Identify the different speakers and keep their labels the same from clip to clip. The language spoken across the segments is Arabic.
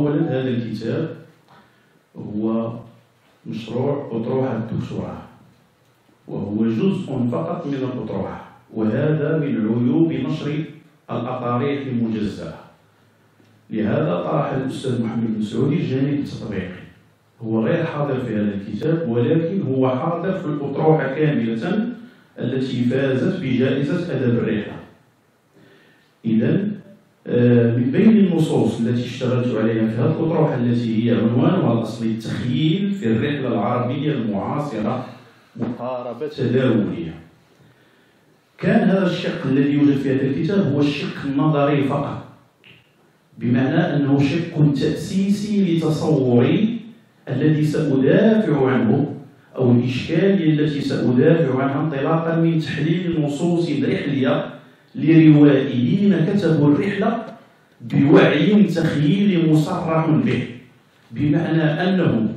Speaker 1: أولا هذا الكتاب هو مشروع أطروحة الدكتوراه وهو جزء فقط من الأطروحة وهذا من عيوب نشر الأطاريح المجزأة. لهذا طرح الأستاذ محمد بن سعودي الجانب التطبيقي. هو غير حاضر في هذا الكتاب ولكن هو حاضر في الأطروحة كاملة التي فازت بجائزة أدب الرحلة إذا من بين النصوص التي اشتغلت عليها في هذه الأطروحة التي هي عنوانها الأصلي التخييل في الرحلة العربية المعاصرة مقاربة تداولية كان هذا الشق الذي يوجد في هذا الكتاب هو الشق النظري فقط بمعنى أنه شق تأسيسي لتصوري الذي سأدافع عنه أو الإشكالية التي سأدافع عنها انطلاقا من تحليل نصوص رحلية لروائيين كتبوا الرحلة بوعي تخييلي مصرح به بمعنى أنهم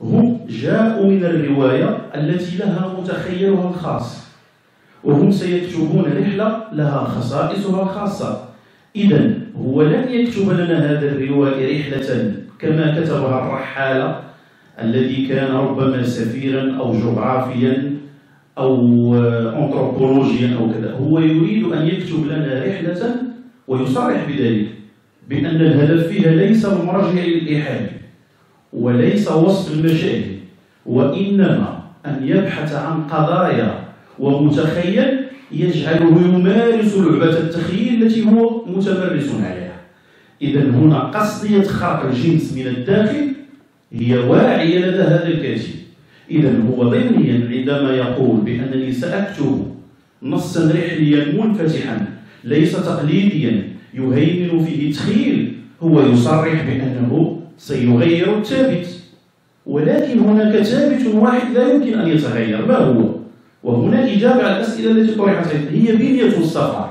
Speaker 1: هم جاءوا من الرواية التي لها متخيلها الخاص وهم سيكتبون رحلة لها خصائصها الخاصة. إذا هو لن يكتب لنا هذا الروائي رحلة كما كتبها الرحالة الذي كان ربما سفيرا أو جغرافيا أو أنثروبولوجيا أو كذا. هو يريد أن يكتب لنا رحلة ويصرح بذلك بأن الهدف فيها ليس المرجع للإيحاء وليس وصف المشاهد وإنما أن يبحث عن قضايا ومتخيل يجعله يمارس لعبة التخيل التي هو متمرس عليها. إذا هنا قصدية خرق الجنس من الداخل هي واعية لدى هذا الكاتب. إذا هو ضمنيا عندما يقول بأنني سأكتب نصا رحليا منفتحا ليس تقليديا يهيمن فيه تخيل هو يصرح بأنه سيغير الثابت. ولكن هناك ثابت واحد لا يمكن أن يتغير ما هو؟ وهنا إجابة على الأسئلة التي طرحت هي بنية السفر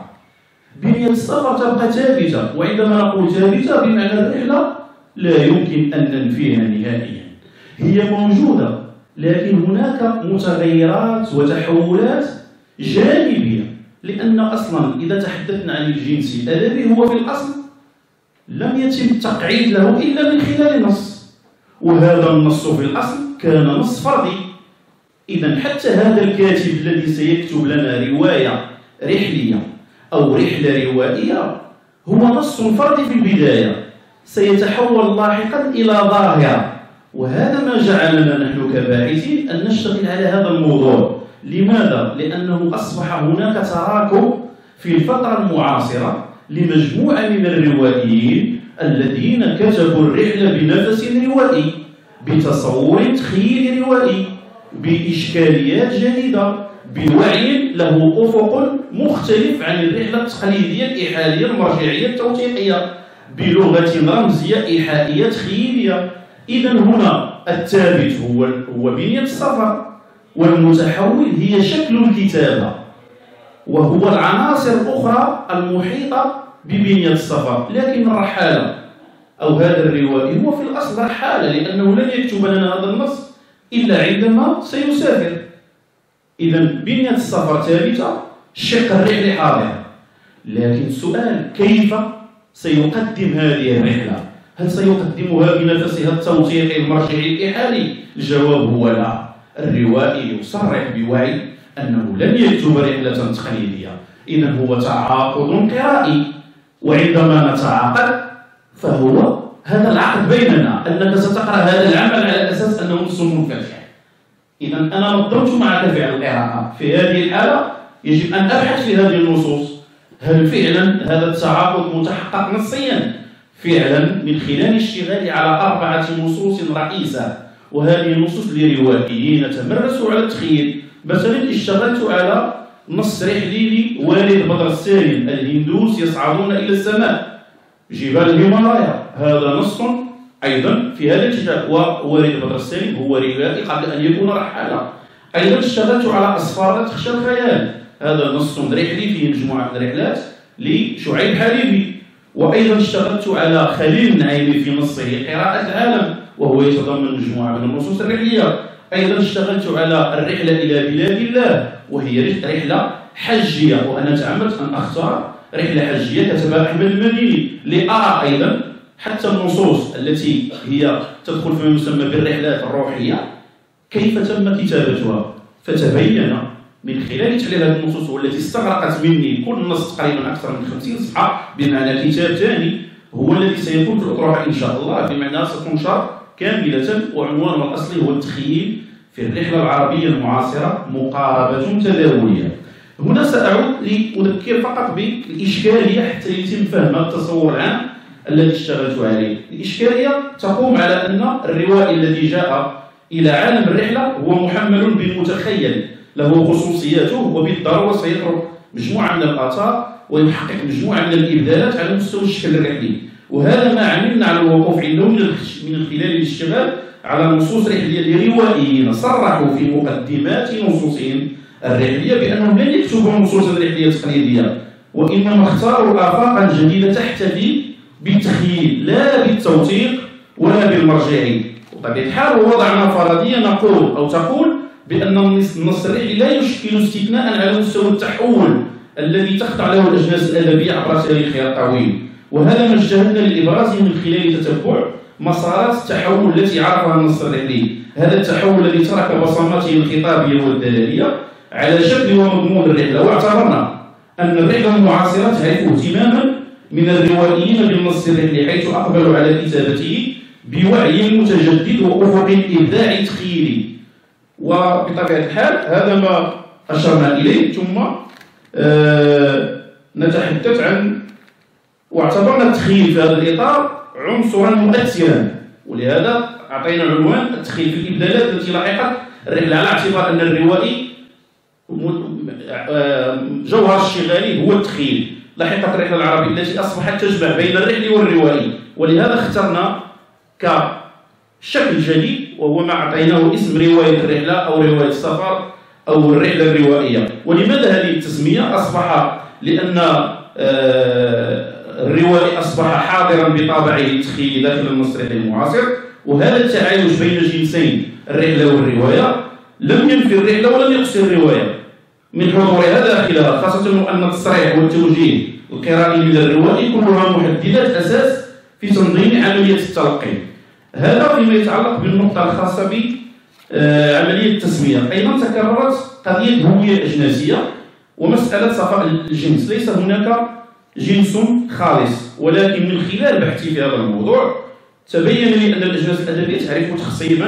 Speaker 1: بنية السفر تبقى ثابتة وعندما نقول ثابتة بمعنى الرحلة لا يمكن أن ننفيها نهائيا. هي موجودة. لكن هناك متغيرات وتحولات جانبية. لأن أصلا إذا تحدثنا عن الجنس الأدبي هو في الأصل لم يتم التقعيد له إلا من خلال النص وهذا النص في الأصل كان نص فردي. إذا حتى هذا الكاتب الذي سيكتب لنا رواية رحلية أو رحلة روائية هو نص فردي في البداية. سيتحول لاحقا إلى ظاهرة. وهذا ما جعلنا نحن كباحثين أن نشتغل على هذا الموضوع لماذا؟ لأنه أصبح هناك تراكم في الفترة المعاصرة لمجموعة من الروائيين الذين كتبوا الرحلة بنفس روائي بتصور تخيلي روائي بإشكاليات جديدة بوعي له أفق مختلف عن الرحلة التقليدية الإيحائية المرجعية التوثيقية بلغة رمزية إيحائية تخيلية إذا هنا الثابت هو هو بنية السفر والمتحول هي شكل الكتابة. وهو العناصر الأخرى المحيطة ببنية السفر لكن الرحالة أو هذا الروائي هو في الأصل رحالة لأنه لن يكتب لنا هذا النص إلا عندما سيسافر. إذا بنية السفر ثابتة الشق الرحلي حاضر لكن السؤال كيف سيقدم هذه الرحلة؟ هل سيقدمها بنفسها التوثيقي المرجعي الإحالي؟ الجواب هو لا. الروائي يصرح بوعي أنه لن يكتب رحلة تقليدية إذا هو تعاقد قرائي وعندما نتعاقد فهو هذا العقد بيننا. أنك ستقرأ هذا العمل على أساس أنه نص منفتح إذا أنا نظمت معك فعل القراءة. في هذه الحالة يجب أن أبحث في هذه النصوص. هل فعلا هذا التعاقد متحقق نصيا؟ فعلا من خلال اشتغالي على أربعة نصوص رئيسة وهذه النصوص لروائيين تمرسوا على التخيل مثلا اشتغلت على نص رحلي لوالد بدر السالم الهندوس يصعدون إلى السماء. جبال الهيمالايا هذا نص أيضا في هذا الكتاب ووالد بدر السالم هو روائي قبل أن يكون رحالة. أيضا اشتغلت على أسفار تخشى الخيال هذا نص رحلي فيه مجموعة الرحلات لشعيب حليبي وأيضا اشتغلت على خليل النعيمي في نصه قراءة العالم وهو يتضمن مجموعة من النصوص الرحلية أيضا اشتغلت على الرحلة إلى بلاد الله وهي رحلة حجية وأنا تعمدت أن أختار رحلة حجية كتبها أحمد المديني. لأرى أيضا حتى النصوص التي هي تدخل فيما يسمى بالرحلات الروحية. كيف تم كتابتها؟ فتبين من خلال تحليل هذه النصوص والتي استغرقت مني كل نص تقريبا أكثر من 50 صفحة بمعنى كتاب ثاني هو الذي سيكون في الاطروحه إن شاء الله. بمعنى ستنشر كاملة وعنوانها الأصلي هو التخييل في الرحلة العربية المعاصرة مقاربة تداوليه هنا سأعود لأذكر فقط بالإشكالية حتى يتم فهم التصور العام الذي اشتغلت عليه. الإشكالية تقوم على أن الروائي الذي جاء إلى عالم الرحلة هو محمل بالمتخيل له خصوصياته وبالضرورة سيترك مجموعة من الأثار ويحقق مجموعة من الإبدالات على مستوى الشكل الرحلي. وهذا ما عملنا على الوقوف عنده من خلال الاشتغال على نصوص رحلية لروائيين صرحوا في مقدمات نصوصهم الرحلية بأنهم لن يكتبوا النصوص الرحلية التقليدية وإنما اختاروا افاقا جديده تحتفي بالتخييل لا بالتوثيق ولا بالمرجعي وبطبيعه الحال وضعنا فرضية نقول أو تقول بأن النص الرحلي لا يشكل استثناء على مستوى التحول الذي تخضع له الأجناس الأدبية عبر تاريخها الطويل وهذا ما اجتهدنا لابرازه من خلال تتبع مسارات التحول التي عرفها النص الرحلي هذا التحول الذي ترك بصماته الخطابية والدلالية على شكل ومضمون الرحلة. واعتبرنا أن الرحلة المعاصره تعرف اهتماما من الروائيين بالنص الرحلي حيث أقبلوا على كتابته بوعي متجدد وأفق ابداعي تخيلي. وبطبيعة الحال هذا ما أشرنا إليه. ثم آه نتحدث عن واعتبرنا التخيل في هذا الإطار عنصرا مؤثرا ولهذا أعطينا عنوان التخيل في الابدالات التي لاحقت الرحله على اعتبار أن الروائي جوهر الشغالي هو التخيل لاحقت الرحلة العربية التي أصبحت تجمع بين الرحل والروائي ولهذا اخترنا كشكل جديد وهو ما أعطيناه اسم رواية الرحلة أو رواية السفر أو الرحلة الروائية. ولماذا هذه التسمية؟ أصبح لأن آه، الروائي أصبح حاضرا بطابعه التخيلي داخل المسرح المعاصر. وهذا التعايش بين جنسين الرحلة والرواية. لم ينفي الرحلة ولم يقصر الرواية. من حضورها داخلها خاصة أن التصريح والتوجيه القرائي من الروائي كلها محددات أساس في تنظيم عملية التلقي هذا فيما يتعلق بالنقطة الخاصة بعملية التسمية. أيضا تكررت قضية هوية أجناسية ومسألة صفاء الجنس. ليس هناك جنس خالص ولكن من خلال بحثي في هذا الموضوع تبين لي أن الأجناس الأدبية تعرف تخصيما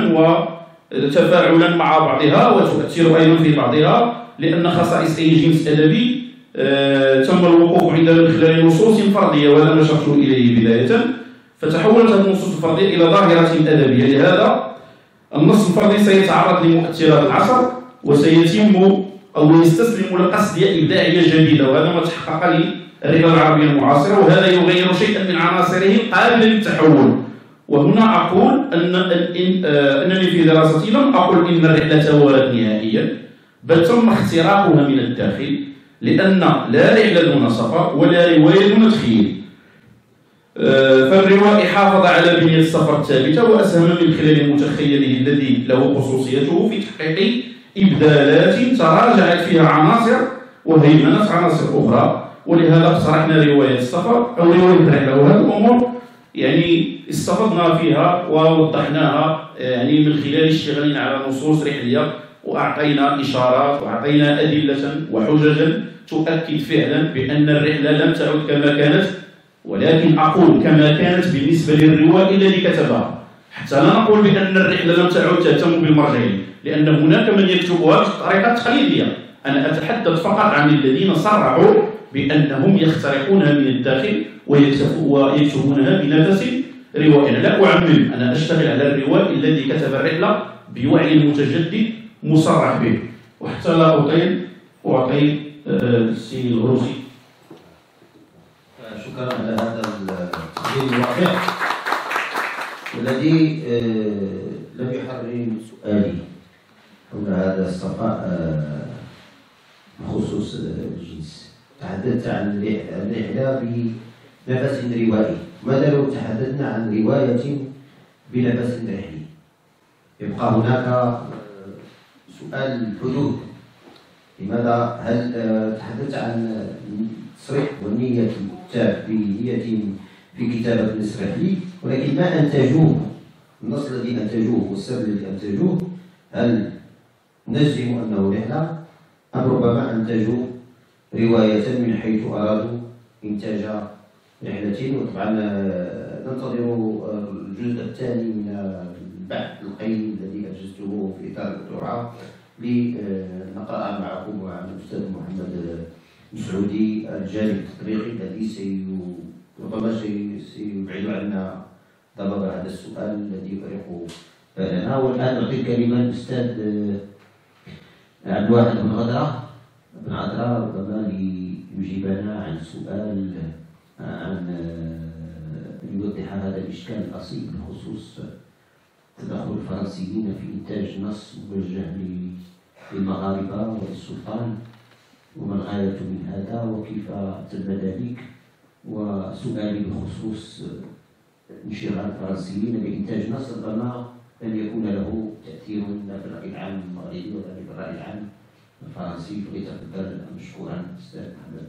Speaker 1: وتفاعلا مع بعضها وتؤثر أيضا في بعضها لأن خصائص أي جنس أدبي آه تم الوقوف عندها من خلال نصوص فردية وهذا ما شرت إليه بداية. فتحولت هذه النصوص الفردية إلى ظاهرة أدبية. لهذا النص الفردي سيتعرض لمؤثرات العصر وسيتم أو يستسلم لقصد إبداعية جديدة وهذا ما تحقق لي العربية المعاصرة وهذا يغير شيئا من عناصره قابلة للتحول وهنا أقول أن آه، أنني في دراستي لم أقل إن الرحلة توالت نهائيا بل تم اختراقها من الداخل لأن لا رحلة دون سفر ولا رواية دون تخيل فالروائي حافظ على بنية السفر الثابتة وأسهم من خلال متخيله الذي له خصوصيته في تحقيق إبدالات تراجعت فيها عناصر وهيمنت عناصر أخرى. ولهذا اقترحنا رواية السفر أو رواية الرحلة وهذه الأمور يعني استفدنا فيها ووضحناها يعني من خلال اشتغالنا على نصوص رحلية وأعطينا إشارات وأعطينا أدلة وحججا تؤكد فعلا بأن الرحلة لم تعد كما كانت ولكن أقول كما كانت بالنسبة للروائي الذي كتبها حتى لا نقول بأن الرحلة لم تعد تهتم بالمرجعين لأن هناك من يكتبها بطريقة تقليدية. أنا أتحدث فقط عن الذين صرحوا بأنهم يخترقونها من الداخل ويكتبونها بنفس روائي لا أعمم أنا أشتغل على الروائي الذي كتب الرحلة بوعي متجدد مصرح به. وحتى لا أطيل أعطي السي الروسي
Speaker 2: شكرا على هذا التقديم الواقع والذي آه، لم يحرر سؤالي حول هذا الصفاء آه، بخصوص الجنس تحدثت عن الرحلة بنفس روائي. ماذا لو تحدثنا عن رواية بنفس رحلي؟ يبقى هناك سؤال الحدود لماذا؟ هل آه، تحدثت عن والنية الكتاب بنية في كتابة لي ولكن ما أنتجوه النص الذي أنتجوه والسبب الذي أنتجوه هل نجزم أنه رحلة أم ربما أنتجوا رواية من حيث أرادوا إنتاج رحلة وطبعا آه، ننتظر آه، الجزء الثاني من البحث القيم الذي أنجزته في إطار الدكتوراه. لنقرأ معكم مع الأستاذ محمد مسعودي الجانب التطبيقي الذي ربما سيبعد عنا ضباب هذا السؤال الذي يفرق بيننا. والآن نعطي الكلمة للأستاذ آه، عبد الواحد بن غدرة. بن غدرة ربما ليجيبنا عن سؤال عن يوضح هذا الإشكال الأصيل بخصوص تدخل الفرنسيين في إنتاج نص موجه للمغاربة وللسلطان وما الغاية من هذا؟ وكيف تم ذلك وسؤالي بخصوص انشغال الفرنسيين بإنتاج نص ربما لن يكون له تأثير لا في الرأي العام المغربي ولا في الرأي العام الفرنسي. فليتفضل مشكورا أستاذ محمد.